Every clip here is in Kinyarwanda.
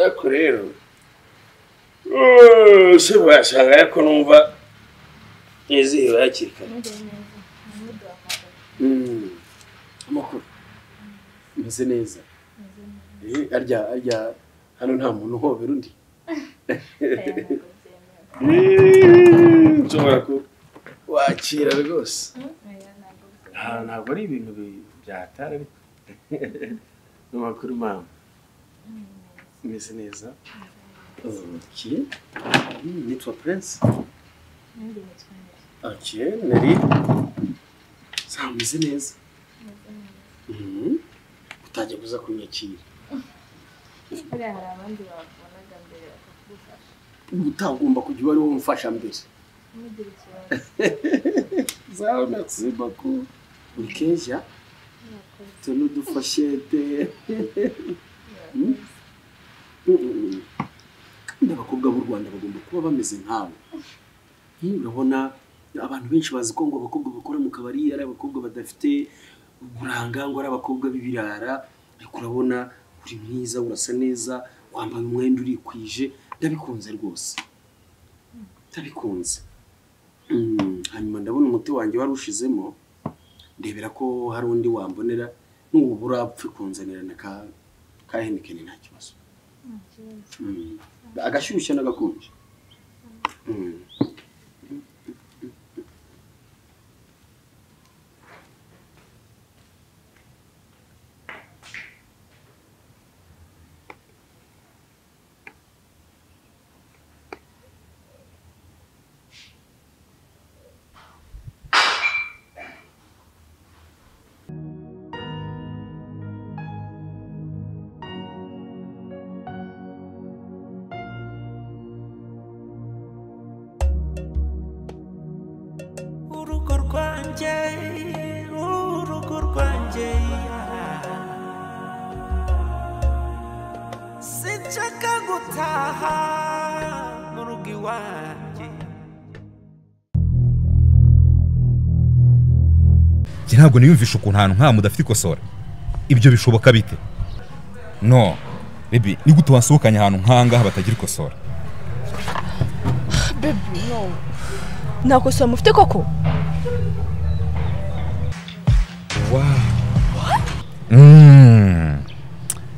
ariko rero eh, se wasanga ariko numva nizihiwe hakiri kare amakuru meze neza Eh, arya arya hano nta muntu uhobera undi nshobora wakira rwose Ah, ntabwo ari ibintu bi- byatara ariko amakuru mama meze neza. Iki nitwa prince. Okay nari sawa meze neza. Mhm. utajya kuza kunyakira hariya hari abandi babonaga mbere bakakugufasha utagomba kujya uba ari wowe umfasha mbere. Ntugire ikibazo. Zawe merci beaucoup uri keja tunu dufashete n'abakobwa b'u rwanda bagomba kuba bameze Hmm, urabona abantu benshi bazi ko ngo abakobwa bakora mu kabari ari abakobwa badafite uburanga ngo ari abakobwa b'ibirara. Ariko urabona uri mwiza urasa neza wambaye umwenda urikwije. Ndabikunze rwose. Ndabikunze. Mm, hanyuma ndabona umuti wanjye wari ushizemo ndebera ko hari undi wambonera n'ubu urapfa kunzanira na ka henikeni nta kibazo. Agashyushye n'agakonje rwanjye urugo rwanjye sinshaka gutaha mu rugo iwanjye njye ntabwo niyumvisha ukuntu ahantu nk'aha mudafite ikosora. Ibyo bishoboka bite? No. Bebi ni gute wasohokanye ahantu nk'aha ngaha batagira ikosora? Bebi no. Nta kosa mufite koko?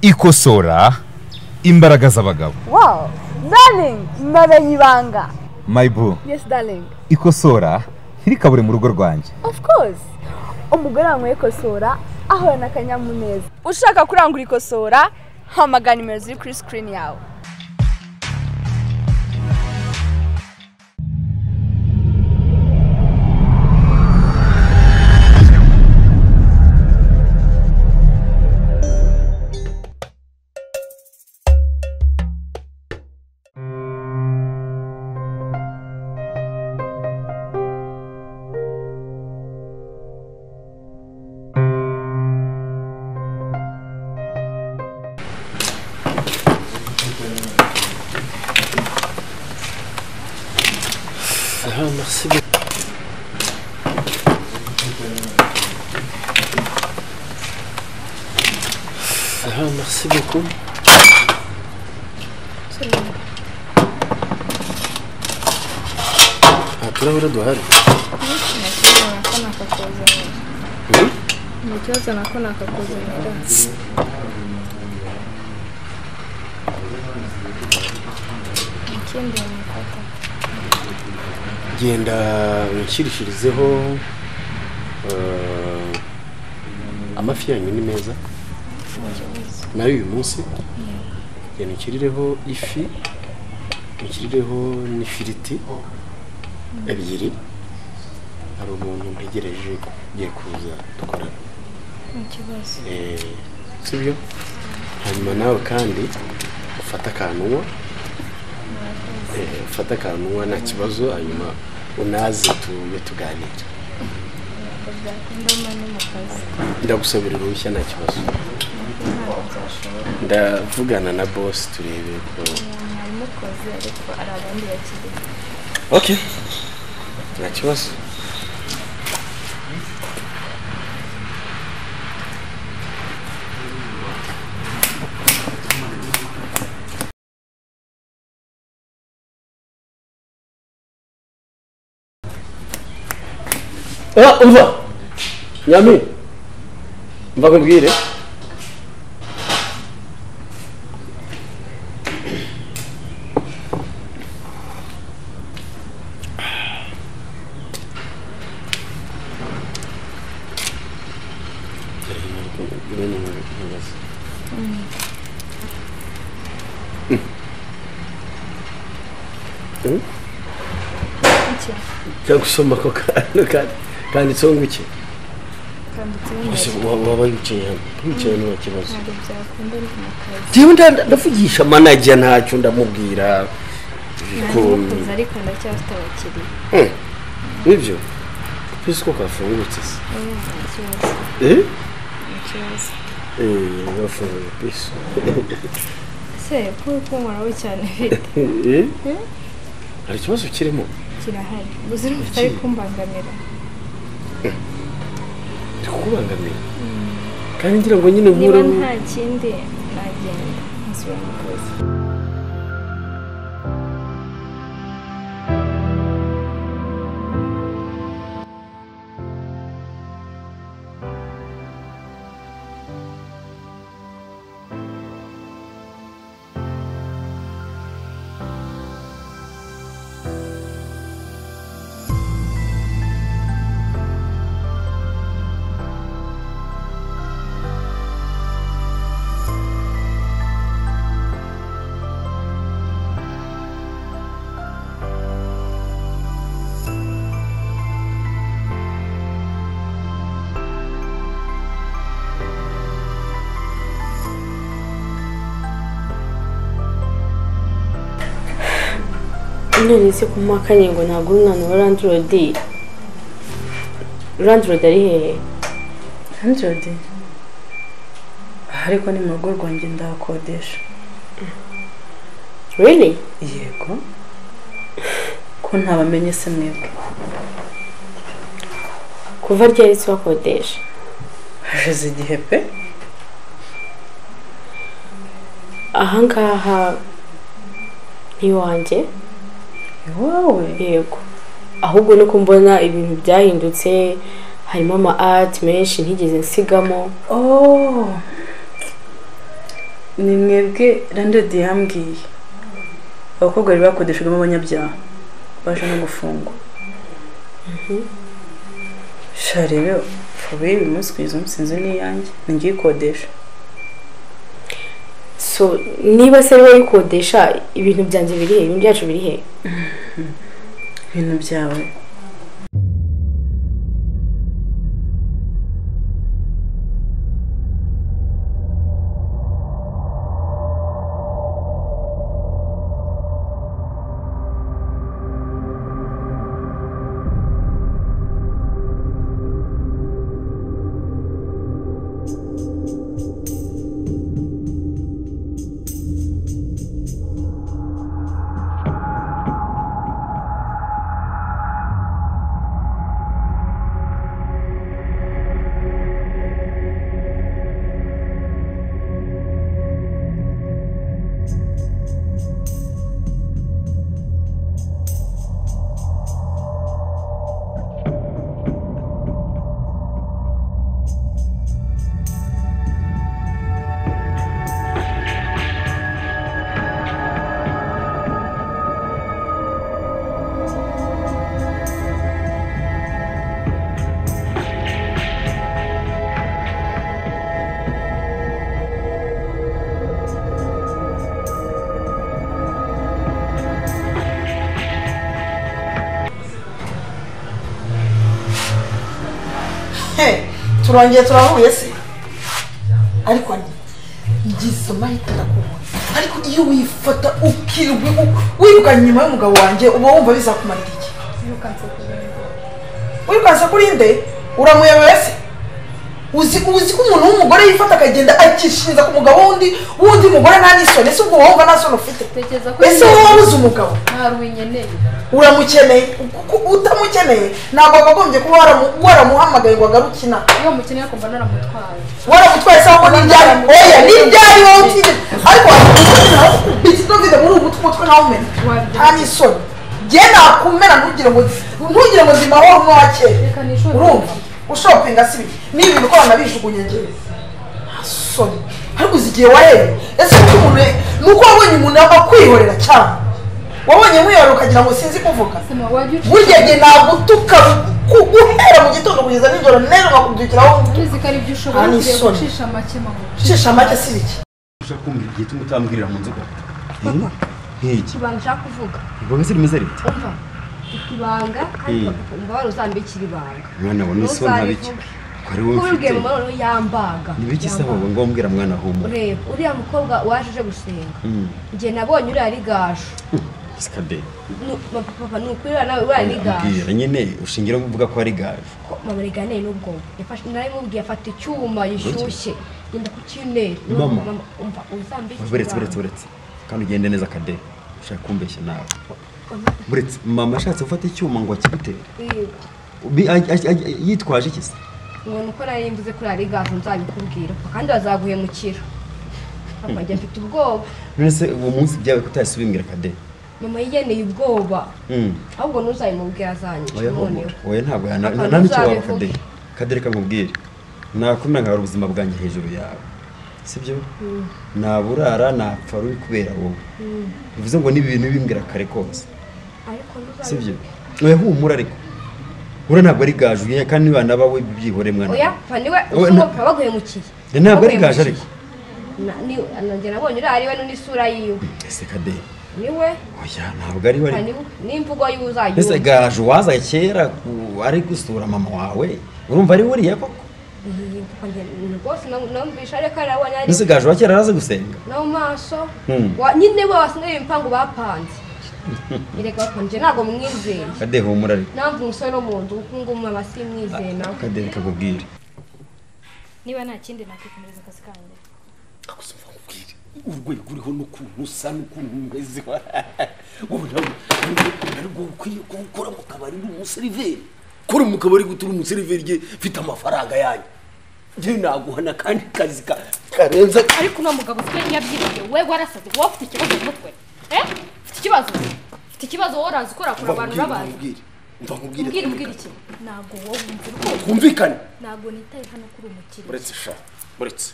Ikosora imbaraga z'abagabo. Wow. Darling mamenye ibanga. My boo. Yes darling. Ikosora ntirikabure mu rugo rwanjye. Of course. Umugore wanyweye ikosora ahorana akanyamuneza ushaka kurangura ikosora hamagara nimero ziri kuri sikirini yawe. Duhari ni ikibazo nako nakakuzanira ikindi wamufata genda winshyirishirizeho eh, amafi yanyu ni meza. Nayo uyu munsi? Genda unshyirireho ifi unshyirireho n'ifiriti. Ebyiri hari umuntu ntegereje ugiye kuza dukorana Eh, sibyo hanyuma nawe kandi ufate akantunywa Eh, ufate akantunywa nta kibazo hanyuma unaze tube tuganira ndagusabira uruhushya nta kibazo. Ndavugana na boss turebe ko いただきます。あ、うざ闇バカのゲーレ cyangwa usoma ako kantu ka- kanditseho ngo iki waba wicaye hano wicaye hano nta kibazo nda- ndavugisha manager ntacyo ndamubwira ariko ndacyafite abakiriya ni byo pisi ko kafungutse se eh bafunguye pisi ese kuko kunkoraho cyane bite eh hari ikibazo kirimo kirahari gusa urumva utari kumbangamira kukubangamira kandi ngira ngo nyine niba nkure nta kindi nagenda nkasubira mu kazi none se kumakanye ngo ntabwo uri umwana wa landlord landlord ari hehe? Android ariko ni mu rugo rwanjye ndahakodesha really? Yego. Ko ntabamenye se mwebwe. Kuva ryari se wakodesha? Hashize igihe pe. Ahangaha ni iwanjye. Iwawe yego. Ahubwo nuko mbona ibintu byahindutse harimo ama art menshi ntigeze nsigamo. Oh. Ni mwebwe landlord yambwiye abakobwa bari bakodeshagamo abanyabyaha. Baje no gufungwa. Sha rero fabuye uyu munsi kugeza umunsi ni njye uyikodesha so niba se wowe ukodesha ibintu byanjye biri he ibintu byacu biri he ibintu byawe turongeye turahuye se ariko ngize amahirwe ndakubona. Ariko iyo wifata ukirirwa wiruka inyuma y'umugabo wanjye uba wumva bizakumarira iki? Wirukanse kuri nde? Uramuyoboye se uzi uzi ko umuntu w'umugore yifata akagenda akishiriza ku mugabo w'undi w'undi mugore nta n'isoni ese ubwo wumva nta soni ufite? Ese wowe wabuze umugabo? Nta ruwinyeneye uramukeneye? Utamukeneye? Ntabwo wakagombye kuba waramu- waramuhamagaye ngo agaruke inaha iyo mukeneye akumva naramutwaye. Waramutwaye se ahubwo n'ibyari oya n'ibyari wowe utigeze ariko mfite muri ubu mutwe nkaho umenya. Nta n'isoni njye nakumera ntugire ngo ntugire ngo ndi mahoro umwe wa kera urumva? Ushopinga si ibiki ni ibintu ukora nabijugunye njyewe soni ariko uzi igihe wahereye ese umuntu ni uko wabonye umuntu akwihorera cyane? Wabonye mwihorera ukagira ngo sinzi kuvuga. Burya njye nagutuka guhera mu gitondo kugeza nijoro neza nkakubyukiraho uzi ko ari byo Ah, ushobora gucisha make mama shisha make si biki ushaka kumbwira igihe tumwe utambwirira mu nzoga nk'iki ibanga ushaka kuvuga. Ibanga se rimeze rite? Ufite ibanga kandi umva wari uzambikira ibanga. Mwana wa n'isoni ntabiki ko ari wowe mama noneho yambaga. Nibiki se ahubwo ngo mbwira mwana humura? Ureba uriya mukobwa waje uje gusenga. Mm. njye nabonye uriya ari gaju sikade papa ni ukuri nawe uriya ari gaju mbwira nyine ushingira uvuga ko ari gaju mama riganeye n'ubwoba yafashe narimubwiye afata icyuma gishyushye genda kukinera Mama. umva uzambikira buretse buretse buretse. Kandi ugende neza kade. Ushaka kumbeshya nawe. Buretse mama ashatse gufata icyuma ngo akigutere yitwaje iki se? Ngo nuko nari mvuze ko ari gaju nzabikubwira. Kandi bazaguhemukira papa njye mfite ubwoba. None se uwo munsi byawe kutahise ubimbwira kade? Mama yigeneye ubwoba. Mm. ahubwo ntuzabimubwire azanyica oya noneho. oya ntabwo yana- Papa, nta n'icyo waba ntuzabivuge. kade kade reka nkubwire. Nakomera nkabara ubuzima bwanjye hejuru yawe. Sibyo naburara napfa ruri kubera wowe. Bivuze ngo niba ibintu bimbwira kare kose. Sibyo oya humura ariko. Ura ntabwo ari gaju ye, kandi niba naba we byihore mwana. Oya papa ni we papa baguhemukiye ntabwo ari gaje ariko. Na- ni- nanjye nabonye uriya ari we n'isura yiwe. Ese kade ni we? Oya ntabwo ari we. Niwe? N'imvugo yiwe ese uzayumva gaju waza kera ari gusura mama wawe? Urumva ari buriya koko? Rwose namvisha ariko ari ese gaju wa kera araza gusenga? No maso. Hmm. Nyine we wasigaye ibipangu bapanze. Erega papa njye ntabwo mwizeye. Kade humura ariko namva umusore no mu nzu kuko ngo mama simwizeye nawe. Kade reka nkubwire. Niba nta kindi nakikomereza akazi kanjye. Urwego uriho n'ukuntu usa n'ukuntu umeze. Wowe ntabwo ntabwo ukwiye gukora mu kabari uri umuseriveri kora mu kabari gutura umuseriveri igihe ufite amafaranga yanyu. Njyewe naguhana kandi kazi ka- karenze ariko uno mugabo ufite nyabyibushye we warasaze wowe ufite ikibazo mu mutwe. Eh? Ufite ikibazo? Ufite ikibazo wowe uraza ukorakora abantu n'abantu? mva nkubwire mbwira mbwira iki? Ntabwo wowe wumva rwose twumvikane ntabwo nitaye hano kuri umukiriya uretse sha uretse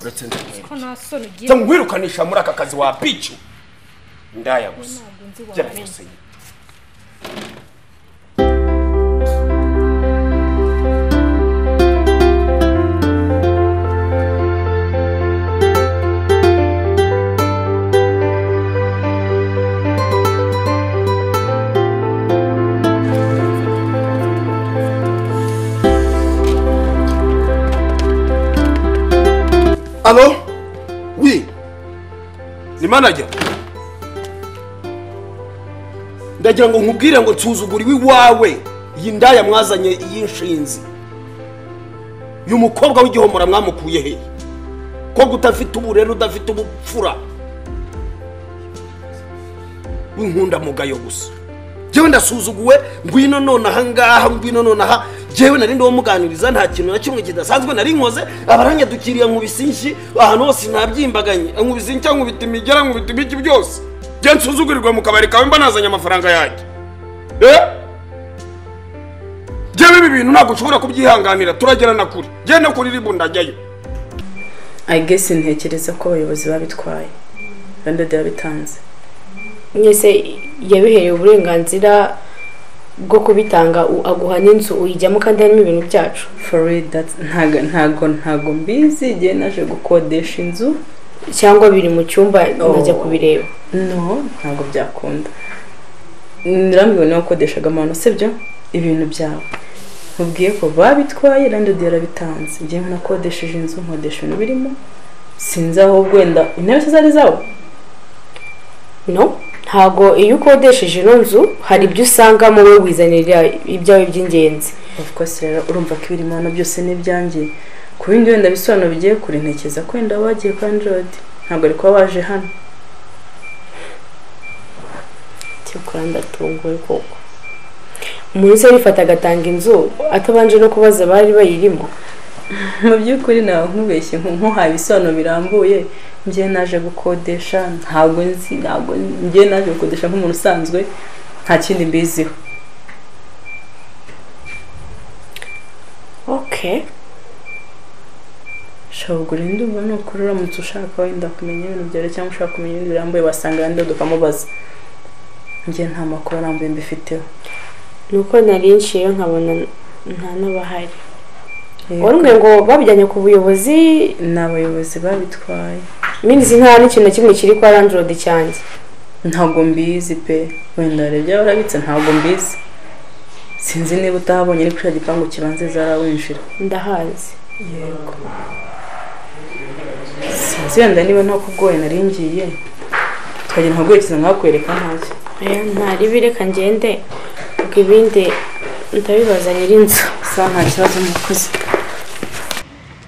uretse ko nta soni ugira cyangwa nkwirukanisha muri aka kazi wa picu ndaya gusa. Ntabwo nzi byarose Alo? Oui. Ni manager? Ndagira ngo nkubwire ngo nsuzugura iwawe iyi ndaya mwazanye y'inshinzi. Uyu mukobwa w'igihomora mwamukuye he? Ko udafite uburere udafite ubupfura. Winkunda mugayo gusa. Jewe ndasuzuguwe ngwino none aha ngaha ngwino none aha. Jewe nari muganiriza nta kintu na kimwe kidasanzwe nari nkoze. Abaranyadukiriye nkubise inshyi ahantu hose ntabyimbaganye nkubise inshyi nkubita imigera nkubita ibiki byose. Jya nsuzugurirwa mu kabari kawe mba nazanye amafaranga yanjye. Eh? Jewe ibi bintu ntabwo ushobora kubyihanganira turagerana kure. Genda kuri ribu ndajyayo. I guess ntekereza ko abayobozi babitwaye. Randade yabitanze. Mwese yabihereye uburenganzira bwo kubitanga aguha n'inzu uyijyamo kandi harimo ibintu byacu. Ntago ntago mbizi igihe naje gukodesha inzu. Cyangwa biri mu cyumba nkajya Oh. kubireba. No ntabwo byakunda. Nirambwiwe ni we wakodeshaga amano sibyo? Ibintu byawe. Nkubwiye ko babitwaye randade yarabitanze. Igihe nakodesheje inzu nkodesha ibintu birimo. Sinzi aho wenda intebe zari zawe? No. Ntago iyo ukodesheje ino nzu hari ibyo usangamo wowe wizanira ibyawe by'ingenzi. Of course rero urumva ko ibirimo hano byose ni ibyanjye ku bindi wenda bisobanuro bigiye kure ntekereza ko wenda wagiye kwa android. Ntabwo ari kuba waje hano. Cyakora ndatunguwe koko. Umuntu wese arifata agatanga inzu atabanje no kubaza abari bayirimo. Mu by'ukuri nawe nkubeshye nku- nkuhaye ibisobanuro birambuye. Njye naje gukodesha ntabwo nzi ntabwo njye naje gukodesha nk'umuntu usanzwe nta kindi mbiziho. Okay ushobora kugura ndumva ni ukuri uramutse ushaka wenda kumenya ibintu byawe cyangwa ushaka kumenya ibindi birambuye wasanga yandi ukamubaza njye nta makuru arambuye mbifiteho. Ni uko nari nshiyeyo nkabona nta n'abahari. Warumwe ngo babijyanye ku buyobozi? Ni abayobozi babitwaye. Minsi nta n'ikintu na kimwe kiri kwa landlord cyanjye. Ntabwo mbizi pe. Wenda hari ibyo warabitse ntabwo mbizi. Sinzi niba utahabonye ariko icyo gipangu kibanza zarawinjira. Ndahazi. Yego. Sinzi wenda niba nta kugoye nari ngiye. Tukagenda nkagwerekeza nkakwereka ntacyo. Ntaribi reka ngende ubwo ibindi ndabibaza nyir'inzu sa nta kibazo mukoze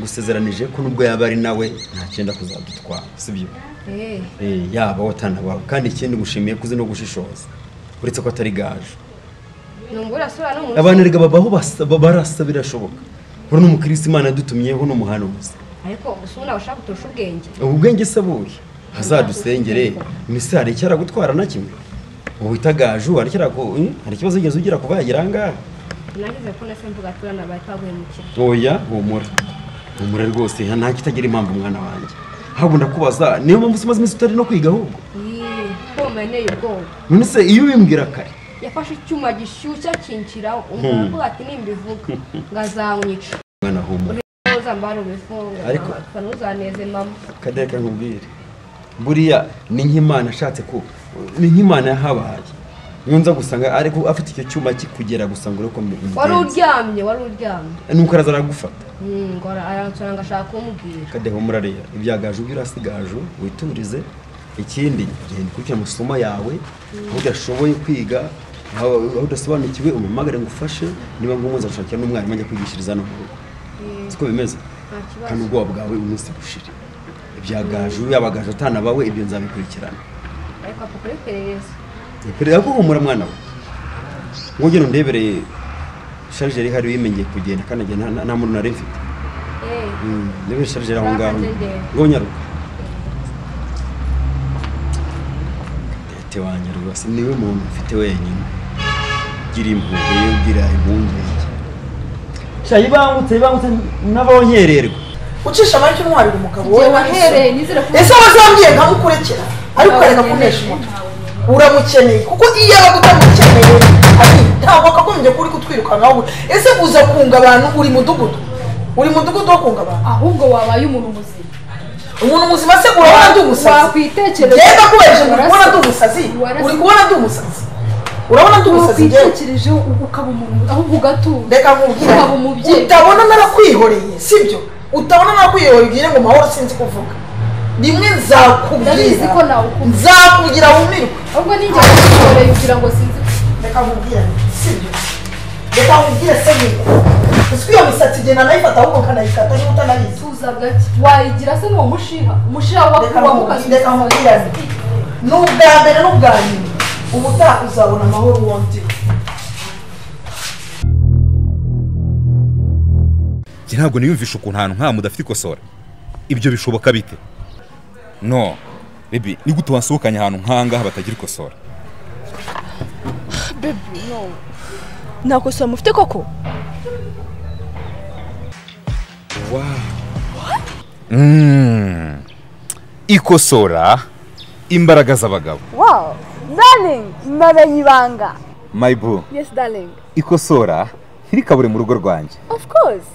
gusezeranije ko nubwo yaba ari nawe nta cyenda kuzadutwara sibyo Eh, Eh, yaba watanabawe kandi ikindi ngushimiye kuzi no gushishoza. Uretse ko atari gaje. Abantu erega babaho barasa birashoboka. Uri n'umukirisi imana yadutumyeho n'umuhanuzi ariko gusa ubu nawe ushaka kuturusha ubwenge. Ubu bwenge se buhe hazadusengere. Iminsi hari icyo aragutwara na kimwe? Ubu wita gaju hari icyo araku- hmm? hari ikibazo wigeze ugira kuba yagira ahangaha? Nagize ko nase mvuga turana bari twaguhemukira oya humura. Humura rwose nta kitagira impamvu umwana wanjye. Ahubwo ndakubaza niyo mpamvu umaze iminsi utari no kwiga ahubwo? None se iyo ubimbwira kare? Yafashe icyuma gishyushye akinshyiraho umugabo avuga ati nimbivuga. Ngo azamwica. Mwana humura Ariko- ntuzaneze mama. Kadeka nkubwire. Buriya ni nk'imana ashatse ko ni nk'imana yahabaye. Iyo nza gusanga ariko afite icyo cyuma kikugera gusa ngo ureko wari uryamye wari uryamye. Nuko araza aragufata. Hmm, ngo aransura ashaka kumubwira kadeho murarera ibyagaju ubwira asigaju witurize. Ikindi genda ukurikire amasomo yawe aho udashoboye kwiga aho udasobanukiwe umumagare ngo ufashe niba ngombwa uzashakira n'umwarimu ajya kwigishiriza hano mu rugo. Siko bimeze? Kandi ubwoba bwawe umunsi bushire ibyagaju yabagaju atanabawe ibyo nzabikurikirana. Ariko apfa kuri iperereza perezida ko humura mwana we. Ngugene undebereye sharijeri ihari wimengeye kugenda kandi nta- muntu nari mfite. Eh, Mm, ndebe sharijeri aho ngaho. Ngo nyaruka. Wanjye rwose ni we muntu mfite wenyine. Gira impuhwe ye ugira impungenge. Sha ibangutse ibangutse n'abonyererwa ucisha make untwarira umugabo. Wowe wahereye nizere ko ese wazambwiye nkamukurekera? Ariko ukareka kunesha umuntu uramukeneye. Kuko iyo aba utamukeneye ntabwo akagombye kuba uri kutwirukankaho ese uza kunga abantu uri mudugudu? Uri mudugudu wo kunga abantu? Ahubwo wabaye umuntu muzima. Umuntu muzima se urabona ndi umusazi wakwitekereza. Genda kubeje uri kubona ndi umusazi uri kubona ndi umusazi urabona ndi umusazi njyewe wakwitekereje ukaba umuntu ahubwo ugatura reka nkubwire. Utabona narakwihoreye sibyo? Utabona narakwihoreye ubwire ngo mahoro sinzi kuvuga. Rimwe nzakubwira nzakubwira wumirwe. Ahubwo ninjye wakwihoreye kugira ngo sinzi. Reka nkubwire sibyo reka nkubwire se nyine ese iyo misatsi igenda nayifata ahubwo nkanayikata niba utanayizi tuza gake. Wayigira se n'uwo mushiha? Umushiha wakuba nkubwire reka nkubwire. Ni ubwa mbere n'ubwa nyuma. Ubutaha uzabona amahoro njye ntabwo niyumvisha ukuntu ahantu nk'aha mudafite ikosora. Ibyo bishoboka bite? No bebi ni gute wansohokanye ahantu nk'ahangaha batagira ikosora? Bebi no. Nta kosa mufite koko? Mm. ikosora imbaraga z'abagabo. Wow. Namenye ibanga. My boo. Yes darling. Ikosora ntirikabure mu rugo rwanjye. Of course.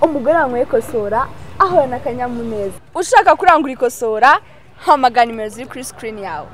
Umugore wanyweye ikosora ahorana akanyamuneza ushaka kurangura ikosora hamagara nimero ziri kuri sikirini yawe.